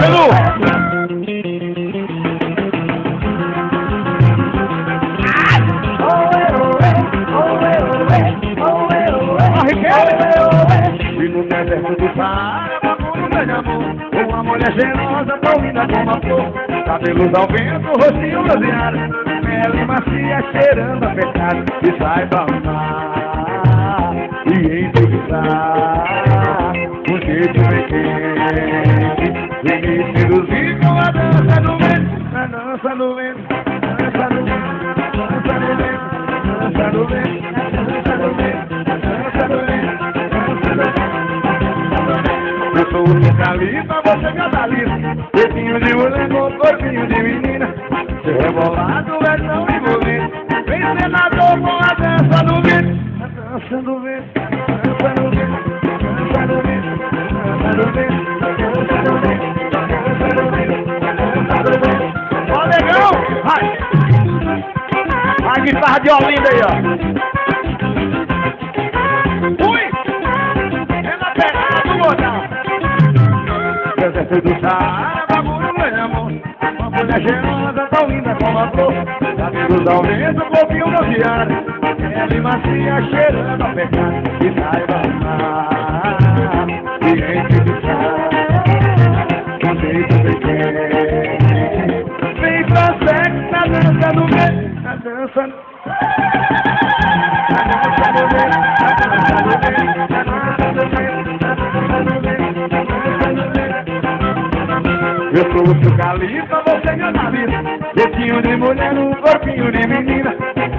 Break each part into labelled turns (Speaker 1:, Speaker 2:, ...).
Speaker 1: Bilu!
Speaker 2: E no deserto do Saara, bagulho grande amor Uma mulher generosa, tão linda como a flor. Cabelos ao vento, rostinho bronzeado Pele macia, cheirando a pecado E saiba amar E entrevistar E seduzir com a dança do vento A dança do vento, dança do vento Dança do vento, dança do vento Dança do vento, dança do vento eu sou o centralista, você catalisa Jeitinho de mulher com corpinho de menina Seu rebolado é tão envolvente Vem senador com a dança do vento A dança do vento, guitarra de Olinda aí, ó. Ui! É na pegada botão. Deserto do Saara, bagulho amor Uma mulher generosa, tão linda como a flor. Cabelos ao vento, corpinho bronzeado Pele macia, cheirando a pecado. E saiba amar vento eu sou o seu califa, você meu navio Jeitinho de mulher, um corpinho de menina.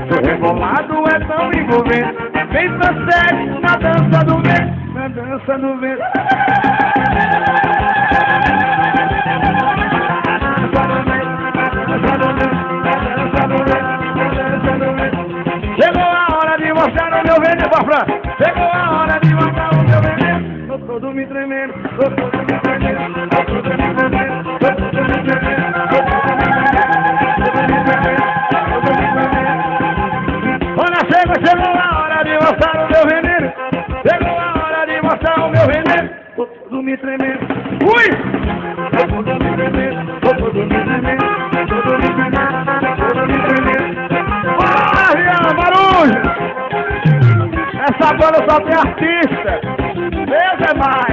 Speaker 2: Seu rebolado é tão envolvente Vem pra sexo na dança do vento Na dança do vento O meu veneno. Chegou a hora de mostrar o meu veneno. Tô todo me tremendo, tô todo me tremendo, tô todo me tremendo, tô todo me tremendo, tô todo me tremendo. Quando chega, chegou a hora de mostrar o meu veneno. Chegou a hora de mostrar o meu veneno. Tô todo me tremendo. Ui! Tô todo me tremendo, tô todo me tremendo. banda só tem artista. Deus é mais.